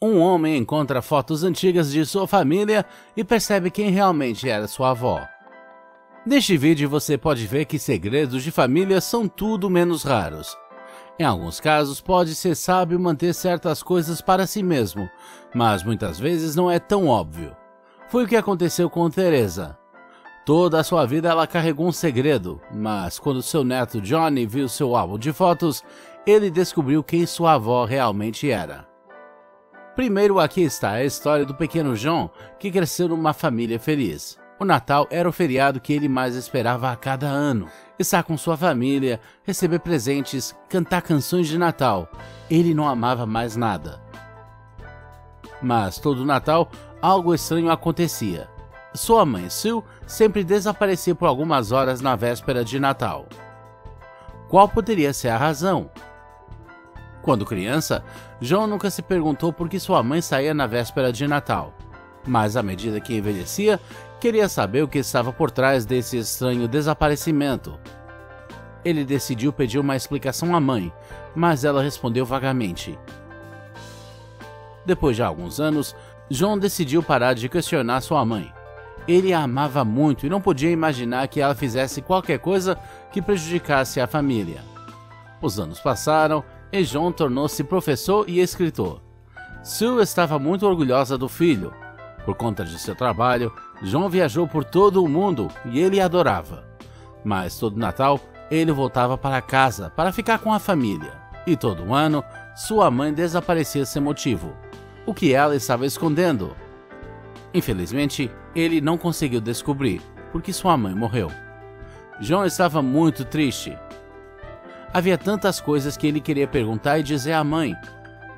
Um homem encontra fotos antigas de sua família e percebe quem realmente era sua avó. Neste vídeo você pode ver que segredos de família são tudo menos raros. Em alguns casos pode ser sábio manter certas coisas para si mesmo, mas muitas vezes não é tão óbvio. Foi o que aconteceu com Teresa. Toda a sua vida ela carregou um segredo, mas quando seu neto Johnny viu seu álbum de fotos, ele descobriu quem sua avó realmente era. Primeiro, aqui está a história do pequeno John, que cresceu numa família feliz. O Natal era o feriado que ele mais esperava a cada ano. Estar com sua família, receber presentes, cantar canções de Natal. Ele não amava mais nada. Mas todo Natal, algo estranho acontecia. Sua mãe, Sue, sempre desaparecia por algumas horas na véspera de Natal. Qual poderia ser a razão? Quando criança, João nunca se perguntou por que sua mãe saía na véspera de Natal. Mas à medida que envelhecia, queria saber o que estava por trás desse estranho desaparecimento. Ele decidiu pedir uma explicação à mãe, mas ela respondeu vagamente. Depois de alguns anos, João decidiu parar de questionar sua mãe. Ele a amava muito e não podia imaginar que ela fizesse qualquer coisa que prejudicasse a família. Os anos passaram e John tornou-se professor e escritor. Sue estava muito orgulhosa do filho. Por conta de seu trabalho, John viajou por todo o mundo e ele adorava. Mas todo Natal ele voltava para casa para ficar com a família. E todo ano, sua mãe desaparecia sem motivo. O que ela estava escondendo? Infelizmente, ele não conseguiu descobrir, porque sua mãe morreu. John estava muito triste Havia tantas coisas que ele queria perguntar e dizer à mãe.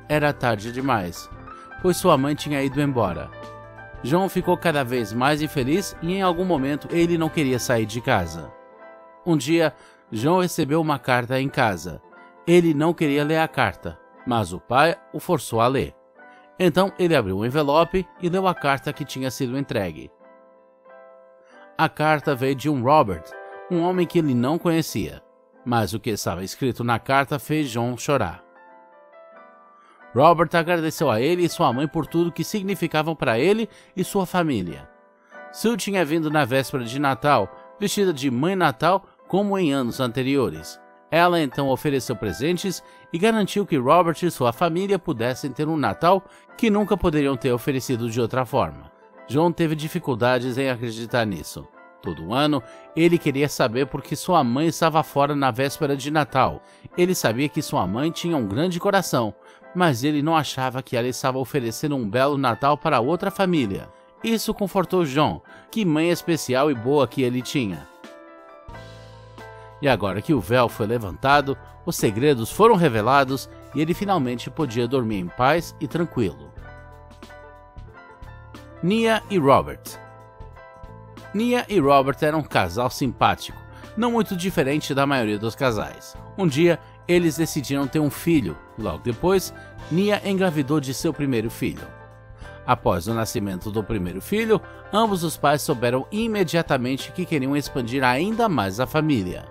Era tarde demais, pois sua mãe tinha ido embora. João ficou cada vez mais infeliz e em algum momento ele não queria sair de casa. Um dia, João recebeu uma carta em casa. Ele não queria ler a carta, mas o pai o forçou a ler. Então ele abriu o um envelope e leu a carta que tinha sido entregue. A carta veio de um Robert, um homem que ele não conhecia mas o que estava escrito na carta fez John chorar. Robert agradeceu a ele e sua mãe por tudo que significavam para ele e sua família. Sue tinha vindo na véspera de Natal, vestida de Mãe Natal como em anos anteriores. Ela então ofereceu presentes e garantiu que Robert e sua família pudessem ter um Natal que nunca poderiam ter oferecido de outra forma. John teve dificuldades em acreditar nisso. Todo ano, ele queria saber por que sua mãe estava fora na véspera de Natal. Ele sabia que sua mãe tinha um grande coração, mas ele não achava que ela estava oferecendo um belo Natal para outra família. Isso confortou John, que mãe especial e boa que ele tinha. E agora que o véu foi levantado, os segredos foram revelados e ele finalmente podia dormir em paz e tranquilo. Nia e Robert Nia e Robert eram um casal simpático, não muito diferente da maioria dos casais. Um dia, eles decidiram ter um filho. Logo depois, Nia engravidou de seu primeiro filho. Após o nascimento do primeiro filho, ambos os pais souberam imediatamente que queriam expandir ainda mais a família.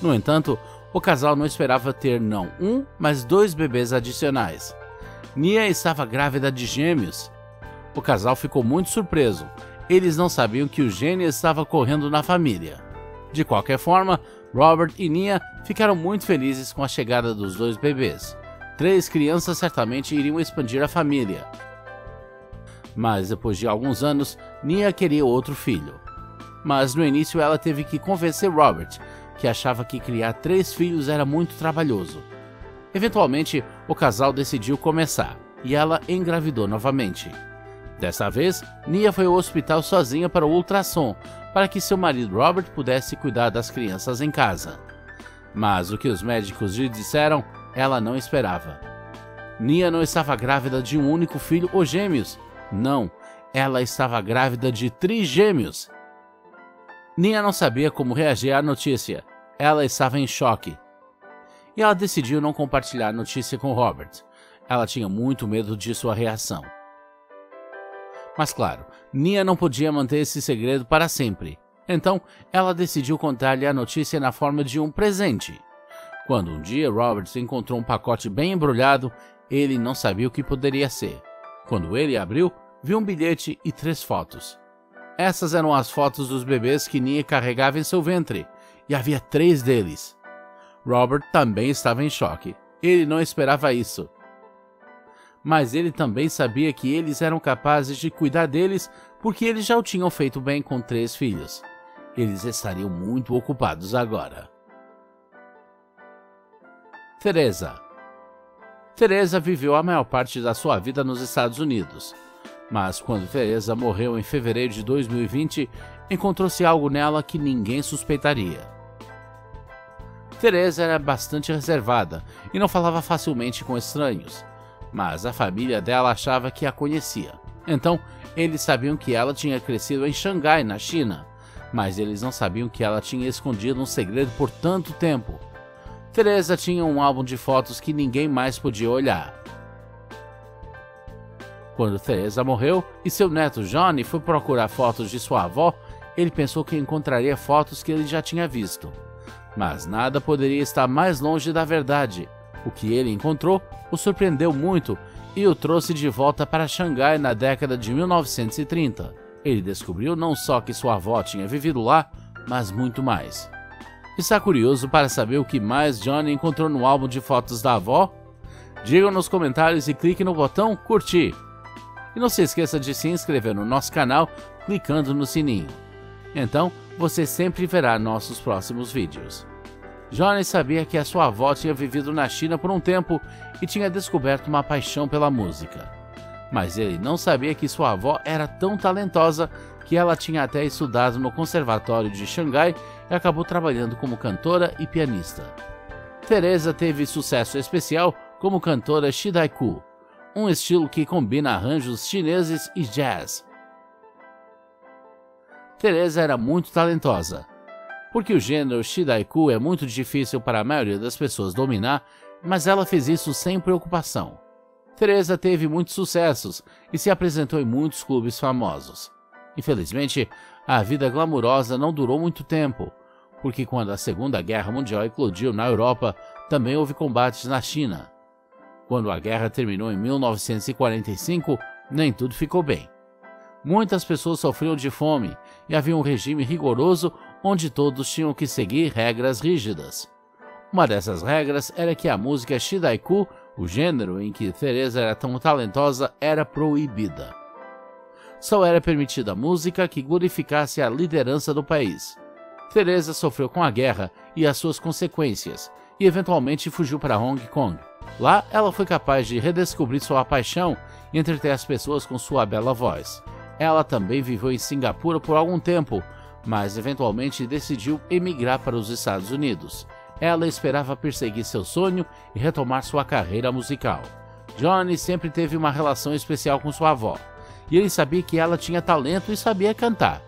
No entanto, o casal não esperava ter não um, mas dois bebês adicionais. Nia estava grávida de gêmeos. O casal ficou muito surpreso eles não sabiam que o gênio estava correndo na família. De qualquer forma, Robert e Nia ficaram muito felizes com a chegada dos dois bebês. Três crianças certamente iriam expandir a família. Mas depois de alguns anos, Nia queria outro filho. Mas no início ela teve que convencer Robert, que achava que criar três filhos era muito trabalhoso. Eventualmente, o casal decidiu começar e ela engravidou novamente. Dessa vez, Nia foi ao hospital sozinha para o ultrassom, para que seu marido Robert pudesse cuidar das crianças em casa. Mas o que os médicos lhe disseram, ela não esperava. Nia não estava grávida de um único filho ou gêmeos. Não, ela estava grávida de trigêmeos. Nia não sabia como reagir à notícia. Ela estava em choque. E ela decidiu não compartilhar a notícia com Robert. Ela tinha muito medo de sua reação. Mas claro, Nia não podia manter esse segredo para sempre. Então, ela decidiu contar-lhe a notícia na forma de um presente. Quando um dia Roberts encontrou um pacote bem embrulhado, Ele não sabia o que poderia ser. Quando ele abriu, viu um bilhete e três fotos. Essas eram as fotos dos bebês que Nia carregava em seu ventre, e havia três deles. Robert também estava em choque. Ele não esperava isso. Mas ele também sabia que eles eram capazes de cuidar deles porque eles já o tinham feito bem com três filhos. Eles estariam muito ocupados agora. Teresa Teresa viveu a maior parte da sua vida nos Estados Unidos. Mas quando Teresa morreu em fevereiro de 2020, encontrou-se algo nela que ninguém suspeitaria. Teresa era bastante reservada e não falava facilmente com estranhos, mas a família dela achava que a conhecia. Então, eles sabiam que ela tinha crescido em Xangai, na China, mas eles não sabiam que ela tinha escondido um segredo por tanto tempo. Teresa tinha um álbum de fotos que ninguém mais podia olhar. Quando Teresa morreu e seu neto Johnny foi procurar fotos de sua avó, ele pensou que encontraria fotos que ele já tinha visto. Mas nada poderia estar mais longe da verdade. O que ele encontrou o surpreendeu muito e o trouxe de volta para Xangai na década de 1930. Ele descobriu não só que sua avó tinha vivido lá, mas muito mais. Está curioso para saber o que mais Johnny encontrou no álbum de fotos da avó? Diga nos comentários e clique no botão curtir. E não se esqueça de se inscrever no nosso canal clicando no sininho. Então, você sempre verá nossos próximos vídeos. Johnny sabia que a sua avó tinha vivido na China por um tempo e tinha descoberto uma paixão pela música. Mas ele não sabia que sua avó era tão talentosa que ela tinha até estudado no Conservatório de Xangai e acabou trabalhando como cantora e pianista. Teresa teve sucesso especial como cantora Shidaiku, um estilo que combina arranjos chineses e jazz. Teresa era muito talentosa. Porque o gênero Shidaiku é muito difícil para a maioria das pessoas dominar, mas ela fez isso sem preocupação. Teresa teve muitos sucessos e se apresentou em muitos clubes famosos. Infelizmente, a vida glamurosa não durou muito tempo, porque quando a Segunda Guerra Mundial eclodiu na Europa, também houve combates na China. Quando a guerra terminou em 1945, nem tudo ficou bem. Muitas pessoas sofriam de fome e havia um regime rigoroso onde todos tinham que seguir regras rígidas. Uma dessas regras era que a música Shidaiku, o gênero em que Teresa era tão talentosa, era proibida. Só era permitida música que glorificasse a liderança do país. Teresa sofreu com a guerra e as suas consequências e eventualmente fugiu para Hong Kong. Lá, ela foi capaz de redescobrir sua paixão e entreter as pessoas com sua bela voz. Ela também viveu em Singapura por algum tempo, mas eventualmente decidiu emigrar para os Estados Unidos. Ela esperava perseguir seu sonho e retomar sua carreira musical. Johnny sempre teve uma relação especial com sua avó, e ele sabia que ela tinha talento e sabia cantar.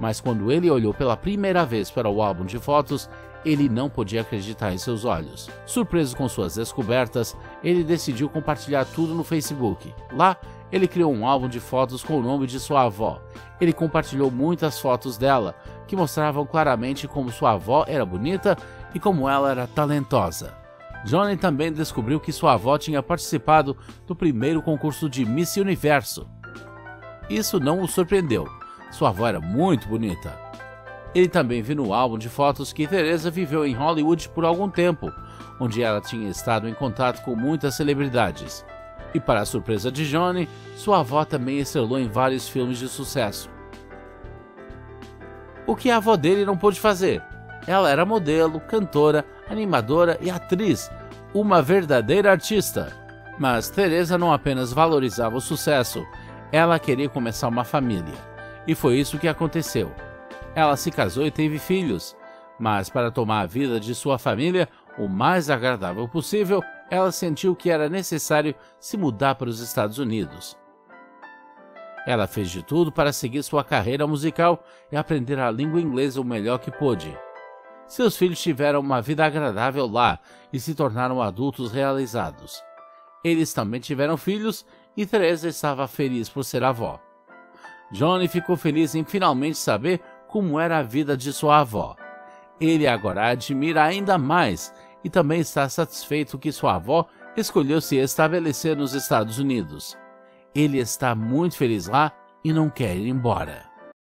Mas quando ele olhou pela primeira vez para o álbum de fotos, ele não podia acreditar em seus olhos. Surpreso com suas descobertas, ele decidiu compartilhar tudo no Facebook. Lá, ele criou um álbum de fotos com o nome de sua avó. Ele compartilhou muitas fotos dela, que mostravam claramente como sua avó era bonita e como ela era talentosa. Johnny também descobriu que sua avó tinha participado do primeiro concurso de Miss Universo. Isso não o surpreendeu. Sua avó era muito bonita. Ele também viu no álbum de fotos que Teresa viveu em Hollywood por algum tempo, onde ela tinha estado em contato com muitas celebridades. E para a surpresa de Johnny, sua avó também estrelou em vários filmes de sucesso. O que a avó dele não pôde fazer? Ela era modelo, cantora, animadora e atriz, uma verdadeira artista. Mas Teresa não apenas valorizava o sucesso, ela queria começar uma família. E foi isso que aconteceu. Ela se casou e teve filhos, mas para tomar a vida de sua família o mais agradável possível, ela sentiu que era necessário se mudar para os Estados Unidos. Ela fez de tudo para seguir sua carreira musical e aprender a língua inglesa o melhor que pôde. Seus filhos tiveram uma vida agradável lá e se tornaram adultos realizados. Eles também tiveram filhos e Teresa estava feliz por ser avó. Johnny ficou feliz em finalmente saber como era a vida de sua avó. Ele agora admira ainda mais e também está satisfeito que sua avó escolheu se estabelecer nos Estados Unidos. Ele está muito feliz lá e não quer ir embora.